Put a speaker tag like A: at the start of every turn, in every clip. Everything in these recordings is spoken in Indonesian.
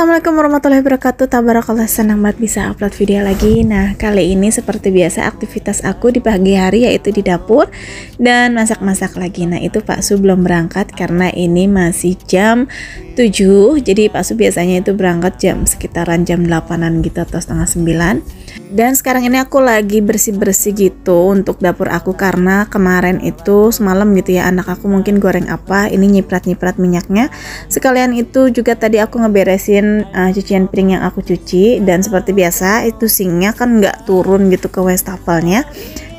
A: assalamualaikum warahmatullahi wabarakatuh. Tabarakallah senang banget bisa upload video lagi. Nah kali ini seperti biasa aktivitas aku di pagi hari yaitu di dapur Dan masak-masak lagi. Nah itu Pak Su belum berangkat karena ini masih jam 7 Jadi Pak Su biasanya itu berangkat jam sekitaran jam 8an gitu atau setengah 9 Dan sekarang ini aku lagi bersih-bersih gitu untuk dapur aku Karena kemarin itu semalam gitu ya anak aku mungkin goreng apa Ini nyiprat-nyiprat minyaknya. Sekalian itu juga tadi aku ngeberesin beresin uh, cucian piring yang aku cuci dan seperti biasa itu sinknya kan nggak turun gitu ke wastafelnya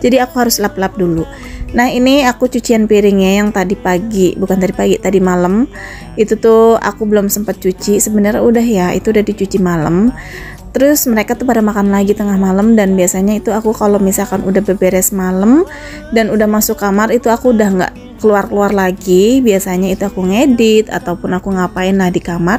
A: jadi aku harus lap-lap dulu. Nah ini aku cucian piringnya yang tadi pagi bukan tadi pagi tadi malam. Itu tuh aku belum sempat cuci. Sebenarnya udah ya itu udah dicuci malam. Terus mereka tuh pada makan lagi tengah malam dan biasanya itu aku kalau misalkan udah beberes malam dan udah masuk kamar itu aku udah nggak keluar-keluar lagi. Biasanya itu aku ngedit ataupun aku ngapain lah di kamar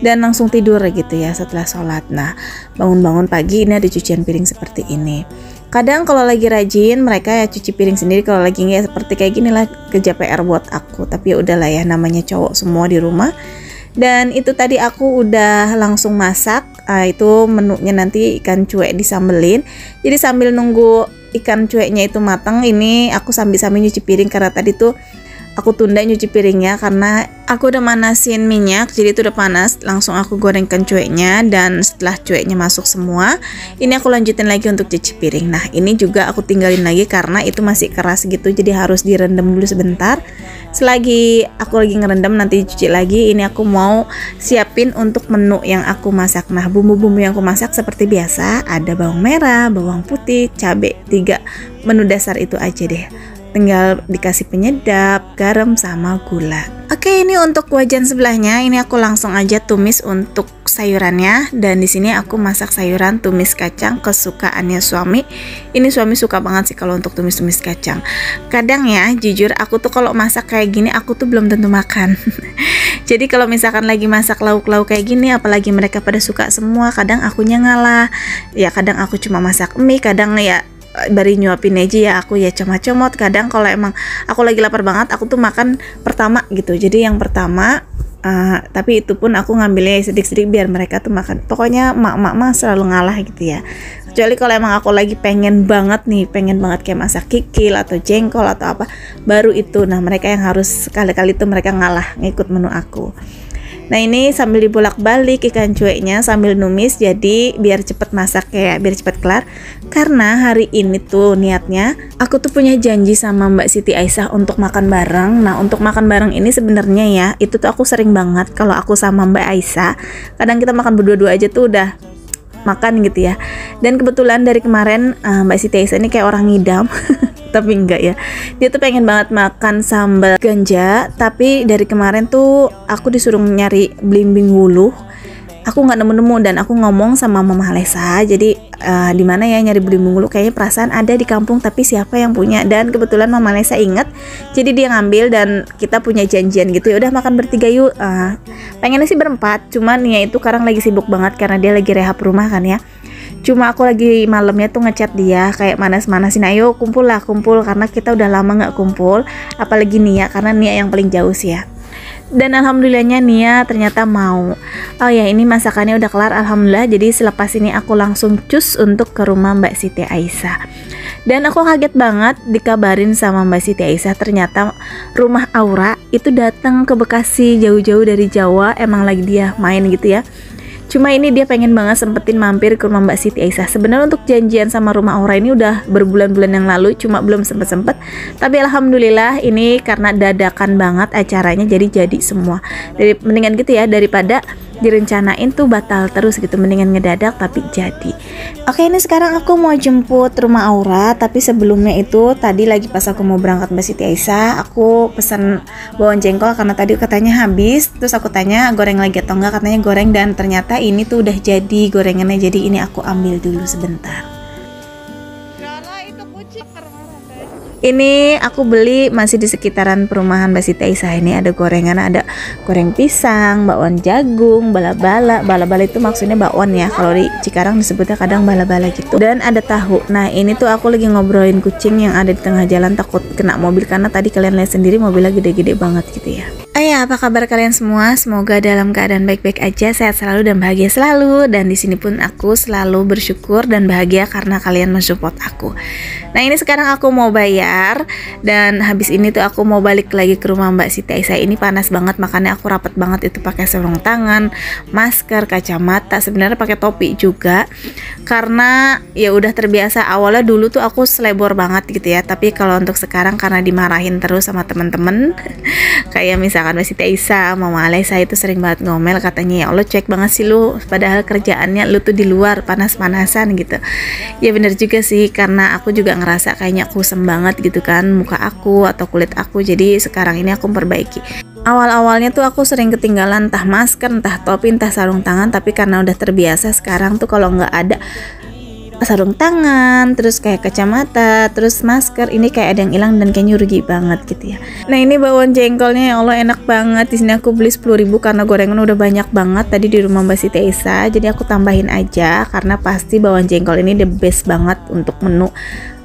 A: dan langsung tidur gitu ya setelah sholat. Nah, bangun-bangun pagi ini ada cucian piring seperti ini. Kadang kalau lagi rajin mereka ya cuci piring sendiri kalau lagi nggak seperti kayak gini lah kerja PR buat aku. Tapi ya udahlah ya namanya cowok semua di rumah. Dan itu tadi aku udah langsung masak. Uh, itu menunya nanti ikan cuek disambelin. Jadi sambil nunggu ikan cueknya itu matang, ini aku sambil-sambil nyuci piring karena tadi tuh aku tunda nyuci piringnya karena aku udah manasin minyak jadi itu udah panas. Langsung aku gorengkan cueknya dan setelah cueknya masuk semua ini aku lanjutin lagi untuk cuci piring. Nah ini juga aku tinggalin lagi karena itu masih keras gitu jadi harus direndam dulu sebentar. Selagi aku lagi ngerendam nanti cuci lagi. Ini aku mau siapin untuk menu yang aku masak. Nah bumbu-bumbu yang aku masak seperti biasa ada bawang merah bawang putih cabai tiga menu dasar itu aja deh tinggal dikasih penyedap, garam sama gula. Oke, ini untuk wajan sebelahnya. Ini aku langsung aja tumis untuk sayurannya dan di sini aku masak sayuran tumis kacang kesukaannya suami. Ini suami suka banget sih kalau untuk tumis-tumis kacang. Kadang ya, jujur aku tuh kalau masak kayak gini aku tuh belum tentu makan. Jadi kalau misalkan lagi masak lauk-lauk kayak gini apalagi mereka pada suka semua, kadang akunya ngalah. Ya kadang aku cuma masak mie, kadang ya bari nyuapin aja ya aku ya comot-comot. Kadang kalau emang aku lagi lapar banget aku tuh makan pertama gitu. Jadi yang pertama uh, tapi itu pun aku ngambilnya sedikit-sedikit biar mereka tuh makan. Pokoknya mak-mak mah selalu ngalah gitu ya. Kecuali kalau emang aku lagi pengen banget nih pengen banget kayak masak kikil atau jengkol atau apa baru itu. Nah mereka yang harus sekali-kali tuh mereka ngalah ngikut menu aku Nah ini sambil dibolak-balik ikan cueknya sambil numis jadi biar cepet masak ya biar cepet kelar. Karena hari ini tuh niatnya aku tuh punya janji sama Mbak Siti Aisyah untuk makan bareng. Nah untuk makan bareng ini sebenarnya ya itu tuh aku sering banget kalau aku sama Mbak Aisyah. Kadang kita makan berdua-dua aja tuh udah makan gitu ya. Dan kebetulan dari kemarin uh, Mbak Siti Aisyah ini kayak orang ngidam tapi enggak ya. Dia tuh pengen banget makan sambal ganja tapi dari kemarin tuh aku disuruh nyari blimbing wuluh. Aku nggak nemu-nemu dan aku ngomong sama Mama Lesa jadi uh, di mana ya nyari blimbing wuluh? Kayaknya perasaan ada di kampung tapi siapa yang punya? Dan kebetulan Mama Lesa inget jadi dia ngambil dan kita punya janjian gitu. Ya udah makan bertiga yuk. Uh, pengennya sih berempat cuman ya itu sekarang lagi sibuk banget karena dia lagi rehab rumah kan ya cuma aku lagi malamnya tuh ngechat dia kayak manas-manasin ayo kumpul lah kumpul karena kita udah lama nggak kumpul. Apalagi Nia karena Nia yang paling jauh sih ya. Dan alhamdulillahnya Nia ternyata mau. Oh ya ini masakannya udah kelar alhamdulillah. Jadi selepas ini aku langsung cus untuk ke rumah Mbak Siti Aisyah. Dan aku kaget banget dikabarin sama Mbak Siti Aisyah ternyata rumah Aura itu datang ke Bekasi jauh-jauh dari Jawa emang lagi dia main gitu ya Cuma ini dia pengen banget sempetin mampir ke rumah Mbak Siti Aisyah. Sebenarnya untuk janjian sama rumah Aura ini udah berbulan-bulan yang lalu, cuma belum sempet-sempet. Tapi alhamdulillah ini karena dadakan banget acaranya jadi jadi semua. Jadi mendingan gitu ya daripada direncanain tuh batal terus gitu mendingan ngedadak tapi jadi oke ini sekarang aku mau jemput rumah Aura tapi sebelumnya itu tadi lagi pas aku mau berangkat Mbak Siti Aisyah aku pesan bawang jengkol karena tadi katanya habis. Terus aku tanya goreng lagi atau enggak? Katanya goreng dan ternyata ini tuh udah jadi gorengannya jadi ini aku ambil dulu sebentar ini aku beli masih di sekitaran perumahan Basita Isa ini ada gorengan ada goreng pisang bakwan jagung bala-bala. Bala-bala itu maksudnya bakwan ya. Kalau di Cikarang disebutnya kadang bala-bala gitu. Dan ada tahu. Nah ini tuh aku lagi ngobrolin kucing yang ada di tengah jalan. Takut kena mobil karena tadi kalian lihat sendiri mobilnya gede-gede banget gitu ya. Ayah, apa kabar kalian semua? Semoga dalam keadaan baik-baik aja, sehat selalu dan bahagia selalu. Dan di sini pun aku selalu bersyukur dan bahagia karena kalian mensupport aku. Nah, ini sekarang aku mau bayar dan habis ini tuh aku mau balik lagi ke rumah Mbak Siti Aisyah. Ini panas banget makanya aku rapet banget itu pakai sarung tangan, masker, kacamata, sebenarnya pakai topi juga. Karena ya udah terbiasa awalnya dulu tuh aku selebor banget gitu ya. Tapi kalau untuk sekarang karena dimarahin terus sama temen-temen kayak misalkan misalkan Mbak Siti Aisyah Mama Alisa itu sering banget ngomel katanya ya Allah cek banget sih lu padahal kerjaannya lu tuh di luar panas-panasan gitu ya bener juga sih karena aku juga ngerasa kayaknya kusem banget gitu kan muka aku atau kulit aku jadi sekarang ini aku perbaiki awal-awalnya tuh aku sering ketinggalan entah masker, entah topi, entah sarung tangan tapi karena udah terbiasa sekarang tuh kalau nggak ada sarung tangan, terus kayak kacamata, terus masker. Ini kayak ada yang hilang dan kayaknya rugi banget gitu ya. Nah ini bawang jengkolnya ya Allah enak banget. Di sini aku beli 10.000 karena gorengan udah banyak banget tadi di rumah Mbak Siti Esa. Jadi aku tambahin aja karena pasti bawang jengkol ini the best banget untuk menu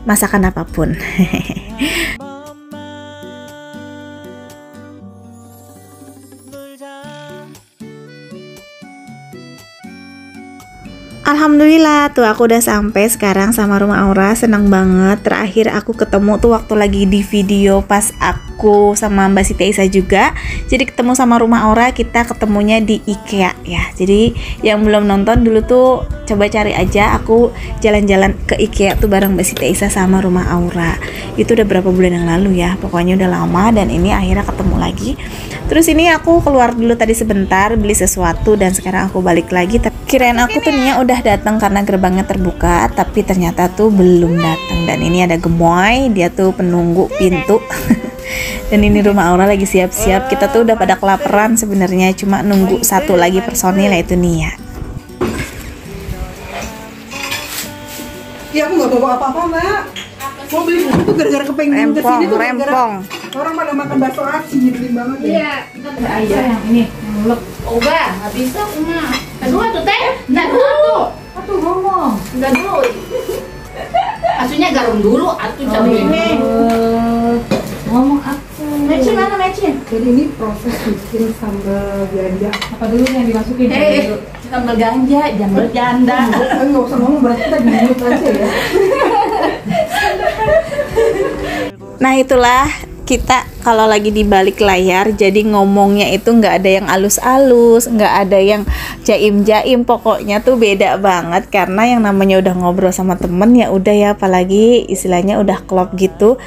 A: masakan apa pun. Alhamdulillah tuh aku udah sampai sekarang sama rumah Aura. Senang banget. Terakhir aku ketemu tuh waktu lagi di video pas aku sama Mbak Siti Isa juga. Jadi ketemu sama rumah Aura kita ketemunya di IKEA ya. Jadi yang belum nonton dulu tuh coba cari aja. Aku jalan-jalan ke IKEA tuh bareng Mbak Siti Isa sama rumah Aura. Itu udah berapa bulan yang lalu ya. Pokoknya udah lama dan ini akhirnya ketemu lagi. Terus ini aku keluar dulu tadi sebentar beli sesuatu dan sekarang aku balik lagi kirain aku tuh nih udah datang karena gerbangnya terbuka tapi ternyata tuh belum datang. Dan ini ada gemoy dia tuh penunggu pintu. Dan ini rumah Aura lagi siap-siap. Kita tuh udah pada kelaparan sebenarnya cuma nunggu satu lagi personil yaitu Nia.
B: Ya aku nggak bawa apa-apa mbak. Mau beli buku tuh gara-gara kepengen ke sini tuh
A: rempong.
B: orang pada makan bakso aci nyebelin banget ya
C: iya kita aja yang ini yang ulek Oga, nggak bisa Aduh, tuh teh, nggak dulu Atuh. Ngomong. Nggak dulu. Asunya garam dulu, atuh oh, ini. Ngomong aku Mecin mana Mecin?
B: Jadi ini proses bikin sambal ganja
C: Apa dulu yang dimasukin?
B: Eh,
C: sambal ganja, jambal janda
B: Nggak usah ngomong, berarti kita di aja ya.
A: Nah itulah kita kalau lagi di balik layar jadi ngomongnya itu nggak ada yang alus-alus nggak ada yang jaim-jaim. Pokoknya tuh beda banget karena yang namanya udah ngobrol sama temen ya udah ya apalagi istilahnya udah klop gitu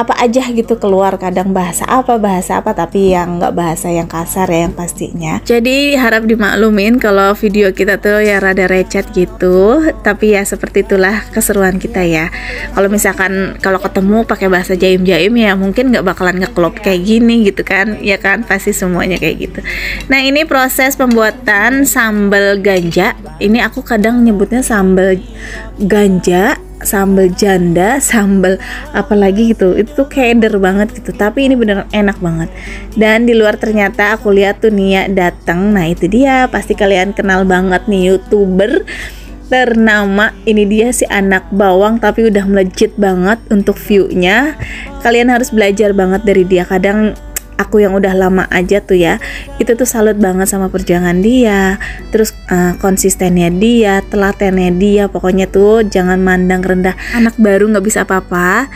A: apa aja gitu keluar. Kadang bahasa apa bahasa apa tapi yang nggak bahasa yang kasar ya yang pastinya. Jadi harap dimaklumin kalau video kita tuh ya rada recet gitu. Tapi ya seperti itulah keseruan kita ya. Kalau misalkan kalau ketemu pakai bahasa jaim-jaim ya mungkin nggak bakalan ngeklop kayak gini gitu kan. Ya kan? Pasti semuanya kayak gitu. Nah ini proses pembuatan sambal ganja. Ini aku kadang nyebutnya sambal ganja sambal janda, sambal apalagi gitu. Itu tuh keder banget gitu. Tapi ini beneran enak banget. Dan di luar ternyata aku lihat tuh Nia datang. Nah, itu dia. Pasti kalian kenal banget nih YouTuber ternama ini dia si anak bawang tapi udah melejit banget untuk view-nya kalian harus belajar banget dari dia kadang aku yang udah lama aja tuh ya itu tuh salut banget sama perjuangan dia terus uh, konsistennya dia telatennya dia pokoknya tuh jangan mandang rendah. Anak baru nggak bisa apa-apa.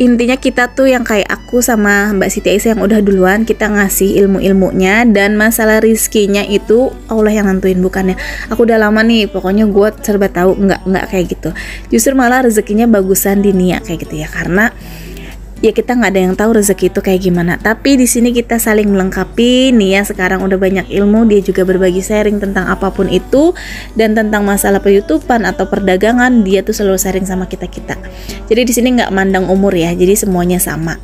A: Intinya kita tuh yang kayak aku sama Mbak Siti Aisyah yang udah duluan kita ngasih ilmu-ilmunya dan masalah rizkinya itu Allah yang nentuin bukannya. Aku udah lama nih pokoknya gue serba tahu nggak nggak kayak gitu. Justru malah rezekinya bagusan di niat kayak gitu ya. Karena ya kita nggak ada yang tahu rezeki itu kayak gimana. Tapi di sini kita saling melengkapi. Nih ya sekarang udah banyak ilmu dia juga berbagi sharing tentang apa pun itu. Dan tentang masalah peryutupan atau perdagangan dia tuh selalu sharing sama kita kita. Jadi di sini nggak mandang umur ya jadi semuanya sama.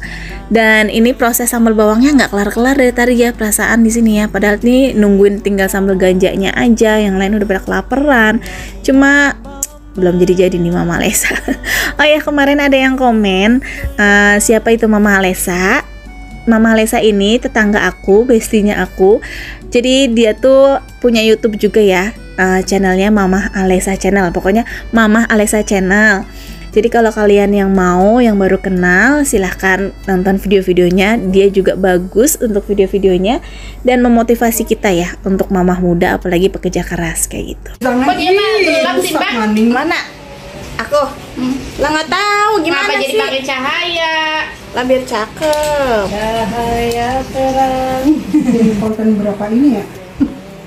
A: Dan ini proses sambal bawangnya nggak kelar-kelar dari tadi ya perasaan di sini ya. Padahal ini nungguin tinggal sambal ganjanya aja yang lain udah pada kelaparan. Cuma belum jadi-jadi nih Mama Lesa. oh ya kemarin ada yang komen uh, siapa itu Mama Lesa? Mama Lesa ini tetangga aku, bestinya aku. Jadi dia tuh punya YouTube juga ya, uh, channelnya Mama Alesa Channel. Pokoknya Mama Alesa Channel. Jadi kalau kalian yang mau, yang baru kenal, silahkan nonton video-videonya. Dia juga bagus untuk video-videonya dan memotivasi kita ya untuk mamah muda, apalagi pekerja keras kayak gitu.
C: Sih, Bang?
B: Mana? Aku?
A: Hmm.
B: Lah nggak tahu gimana
C: Kenapa jadi pakai cahaya?
B: Lah biar cakep.
C: Cahaya terang.
B: Jadi konten berapa ini ya?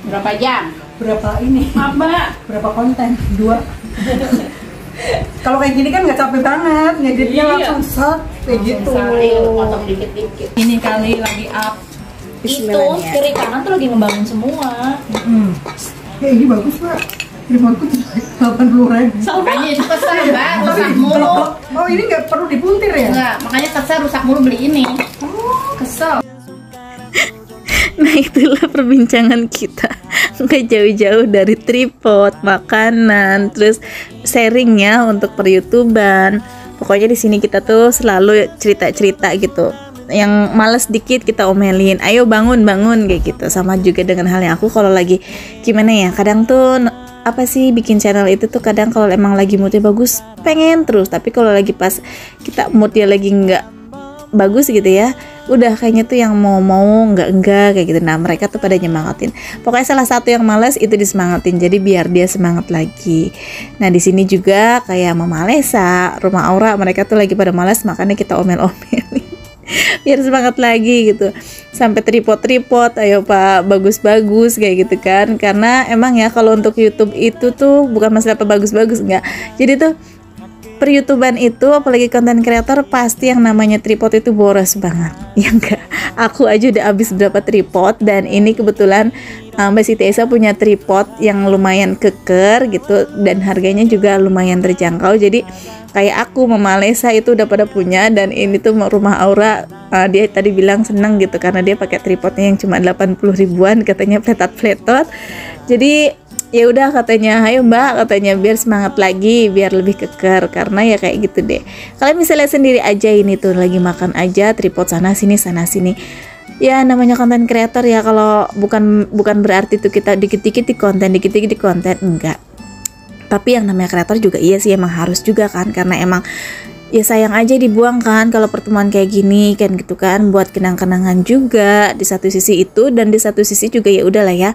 C: Berapa jam?
B: Berapa ini?
C: Apa?
B: Berapa konten? Dua. Kalau kayak gini kan nggak capek banget, ngeditnya
C: Iya.
B: langsung set kayak gitu.
C: Sambil potong dikit-dikit.
D: ini kali lagi up itu kiri kanan tuh lagi ngebangun semua
B: Hmm. Ya ini bagus pak. Remote ku delapan puluh ribu.
C: Makanya itu kesel, Mbak. Rusak mulu.
B: Oh ini nggak perlu dipuntir ya?
C: Enggak, makanya kesel rusak mulu beli ini. Kesel.
A: Nah itulah perbincangan kita nggak jauh-jauh dari tripod, makanan, terus sharingnya untuk per youtuban. Pokoknya di sini kita tuh selalu cerita-cerita gitu. Yang males dikit kita omelin, ayo bangun bangun kayak gitu. Sama juga dengan hal yang aku kalau lagi gimana ya, kadang tuh apa sih bikin channel itu tuh kadang kalau emang lagi moodnya bagus pengen terus tapi kalau lagi pas kita moodnya lagi nggak bagus gitu ya udah kayaknya tuh yang mau mau nggak enggak kayak gitu. Nah mereka tuh pada nyemangatin. Pokoknya salah satu yang males itu disemangatin jadi biar dia semangat lagi. Nah di sini juga kayak Mama Lesa rumah Aura mereka tuh lagi pada malas makanya kita omel-omelin. Biar semangat lagi gitu. Sampai tripod-tripod ayo pak bagus-bagus kayak gitu kan. Karena emang ya kalau untuk YouTube itu tuh bukan masalah apa bagus-bagus enggak jadi tuh per YouTubean itu apalagi konten kreator pasti yang namanya tripod itu boros banget. Ya enggak? Aku aja udah habis berapa tripod dan ini kebetulan uh, Mbak Siti Esa punya tripod yang lumayan keker gitu dan harganya juga lumayan terjangkau. Jadi kayak aku Mama Lesa itu udah pada punya dan ini tuh rumah Aura uh, dia tadi bilang seneng gitu karena dia pakai tripodnya yang cuma 80 ribuan katanya pletot-pletot. Jadi ya udah katanya ayo mbak katanya biar semangat lagi biar lebih keker karena ya kayak gitu deh. Kalian bisa lihat sendiri aja ini tuh lagi makan aja tripod sana sini sana sini. Ya namanya konten kreator ya kalau bukan bukan berarti tuh kita dikit-dikit di konten dikit-dikit di konten enggak. Tapi yang namanya kreator juga iya sih emang harus juga kan karena emang ya sayang aja dibuang kan kalau pertemuan kayak gini kan gitu kan buat kenang-kenangan juga di satu sisi itu dan di satu sisi juga ya udahlah ya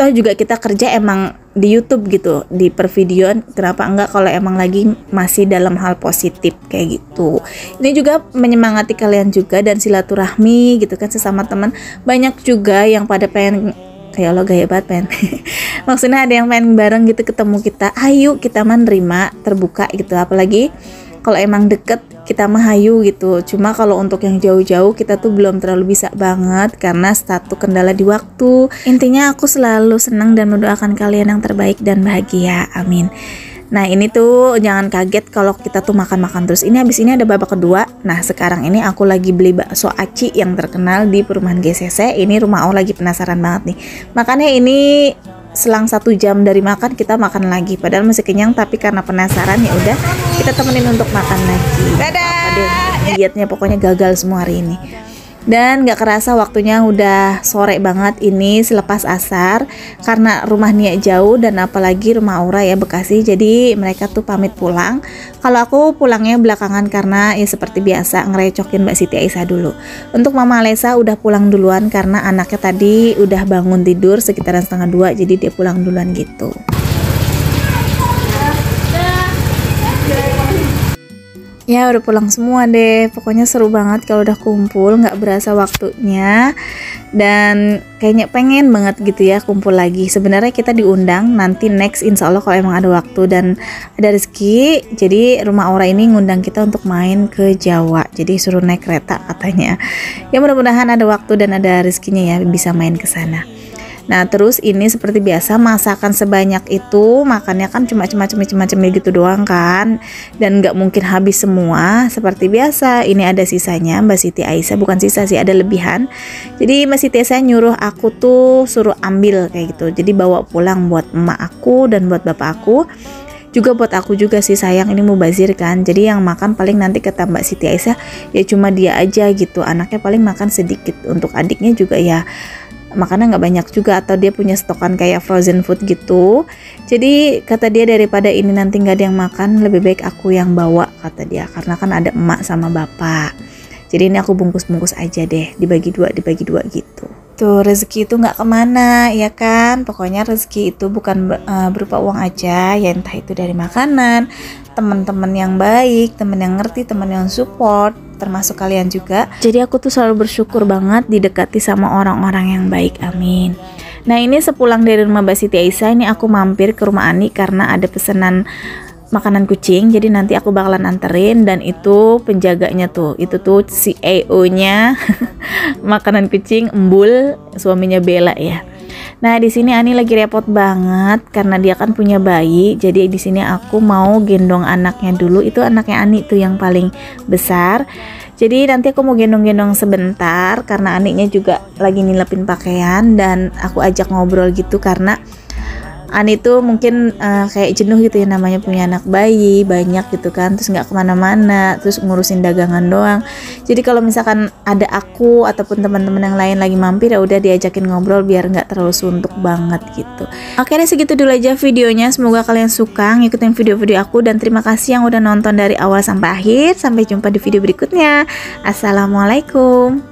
A: toh juga kita kerja emang di YouTube gitu di pervideoan kenapa enggak kalau emang lagi masih dalam hal positif kayak gitu. Ini juga menyemangati kalian juga dan silaturahmi gitu kan sesama teman. Banyak juga yang pada pengen kayak lo gaya banget pengen. Maksudnya ada yang pengen bareng gitu ketemu kita ayo kita menerima terbuka gitu. Apalagi kalau emang deket kita mah hayu gitu cuma kalau untuk yang jauh-jauh kita tuh belum terlalu bisa banget karena satu kendala di waktu intinya aku selalu senang dan mendoakan kalian yang terbaik dan bahagia amin Nah ini tuh jangan kaget kalau kita tuh makan-makan terus. Ini habis ini ada babak kedua. Nah sekarang ini aku lagi beli bakso aci yang terkenal di perumahan GCC. Ini rumah aku lagi penasaran banget nih. Makanya ini selang satu jam dari makan kita makan lagi. Padahal masih kenyang tapi karena penasaran ya udah kita temenin untuk makan lagi. Dadah. Dietnya pokoknya gagal semua hari ini. Dan gak kerasa waktunya udah sore banget ini selepas asar Karena rumah Nia jauh dan apalagi rumah Aura ya Bekasi. Jadi mereka tuh pamit pulang. Kalau aku pulangnya belakangan karena ya seperti biasa ngerecokin Mbak Siti Aisyah dulu. Untuk Mama Alesa udah pulang duluan karena anaknya tadi udah bangun tidur sekitaran setengah dua Jadi dia pulang duluan gitu Ya udah pulang semua deh. Pokoknya seru banget kalau udah kumpul nggak berasa waktunya. Dan kayaknya pengen banget gitu ya kumpul lagi. Sebenarnya kita diundang nanti next insya Allah kalau emang ada waktu dan ada rezeki. Jadi rumah Aura ini ngundang kita untuk main ke Jawa. Jadi suruh naik kereta katanya. Ya mudah-mudahan ada waktu dan ada rezekinya ya bisa main ke sana Nah terus ini seperti biasa masakan sebanyak itu makannya kan cuma cuma cuma cuma cuma gitu doang kan. Dan nggak mungkin habis semua seperti biasa. Ini ada sisanya Mbak Siti Aisyah. Bukan sisa sih ada lebihan. Jadi Mbak Siti Aisyah nyuruh aku tuh suruh ambil kayak gitu. Jadi bawa pulang buat emak aku dan buat bapak aku. Juga buat aku juga sih sayang. Ini mubazir kan. Jadi yang makan paling nanti kata Mbak Siti Aisyah ya cuma dia aja gitu. Anaknya paling makan sedikit. Untuk adiknya juga ya makanan nggak banyak juga atau dia punya stokan kayak frozen food gitu. Jadi kata dia daripada ini nanti nggak ada yang makan lebih baik aku yang bawa kata dia. Karena kan ada emak sama bapak. Jadi ini aku bungkus-bungkus aja deh. Dibagi dua dibagi dua gitu tuh rezeki itu nggak ke mana ya kan pokoknya rezeki itu bukan uh, berupa uang aja ya entah itu dari makanan teman-teman yang baik teman yang ngerti teman yang support termasuk kalian juga. Jadi aku tuh selalu bersyukur banget didekati sama orang-orang yang baik. Amin. Nah ini sepulang dari rumah Mbak Siti Aisyah ini aku mampir ke rumah Ani karena ada pesanan makanan kucing jadi nanti aku bakalan anterin dan itu penjaganya tuh itu tuh CEO nya makanan kucing embul suaminya Bella ya Nah, di sini Ani lagi repot banget karena dia kan punya bayi. Jadi di sini aku mau gendong anaknya dulu. Itu anaknya Ani tuh yang paling besar. Jadi nanti aku mau gendong-gendong sebentar karena Aniknya juga lagi nilapin pakaian dan aku ajak ngobrol gitu karena Ani tuh mungkin uh, kayak jenuh gitu ya namanya punya anak bayi banyak gitu kan terus nggak ke mana-mana terus ngurusin dagangan doang. Jadi kalau misalkan ada aku ataupun teman-teman yang lain lagi mampir ya udah diajakin ngobrol biar nggak terlalu suntuk banget gitu. Oke deh segitu dulu aja videonya. Semoga kalian suka ngikutin video-video aku dan terima kasih yang udah nonton dari awal sampai akhir. Sampai jumpa di video berikutnya. Assalamualaikum